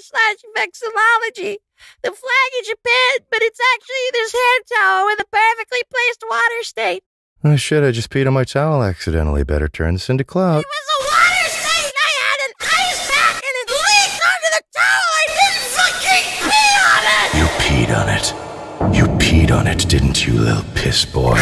slash vexillology. The flag is Japan, but it's actually this hand towel with a perfectly placed water stain. Oh shit, I just peed on my towel accidentally. Better turn this into clout. It was a water stain! I had an ice pack and it leaked onto the towel! I didn't fucking pee on it! You peed on it. You peed on it, didn't you, little piss boy?